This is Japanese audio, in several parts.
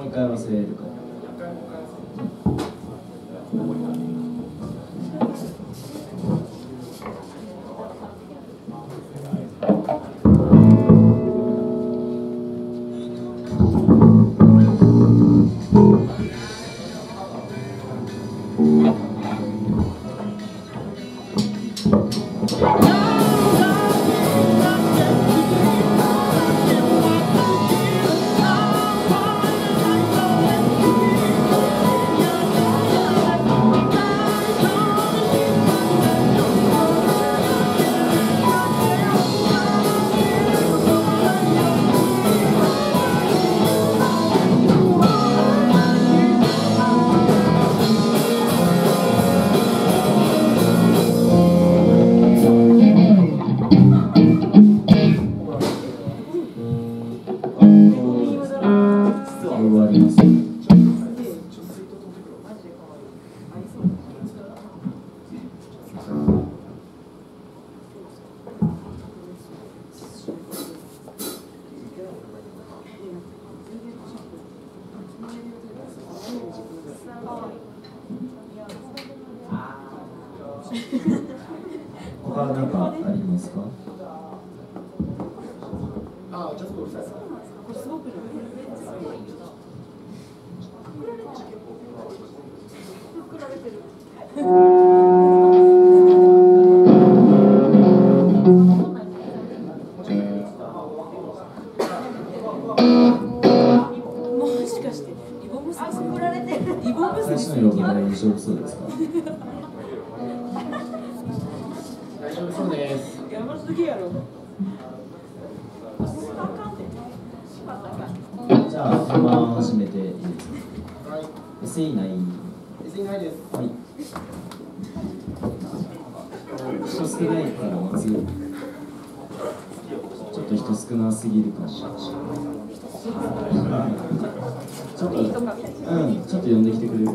もう一回忘れるか。ら SE ない SE ないです。はい人少ないからまずちょっと人少なす。ぎるかもしれないちょっとうんちょっと呼んできてくれるさ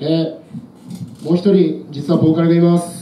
えー、もう一人実はボーカルがいます。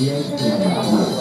Dia.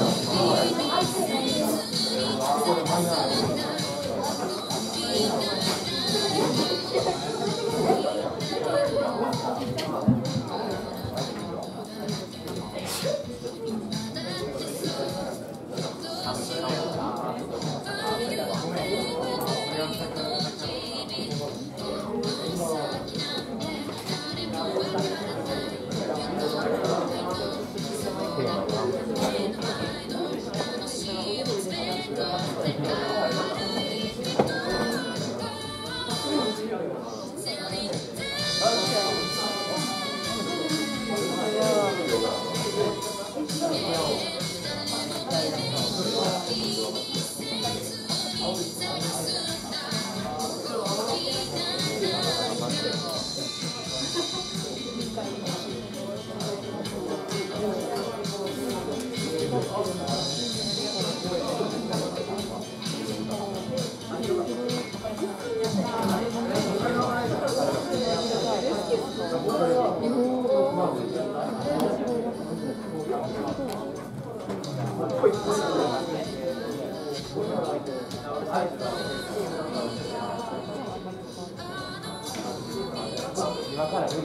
Salve. こ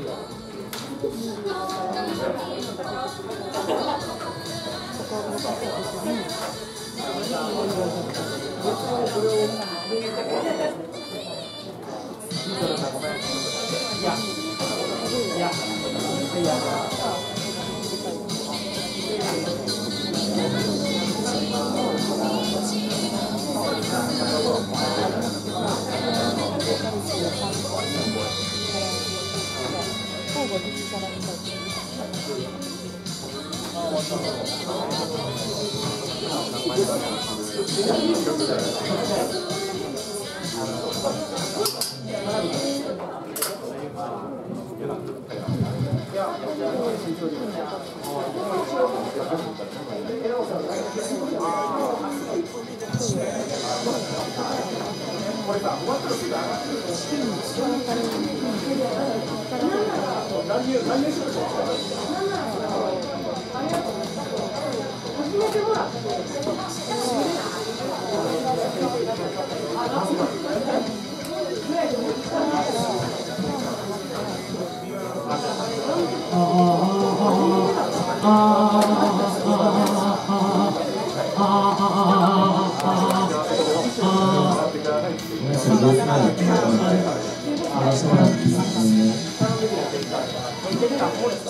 れを。これさ、終わったら。你有看电视的，是？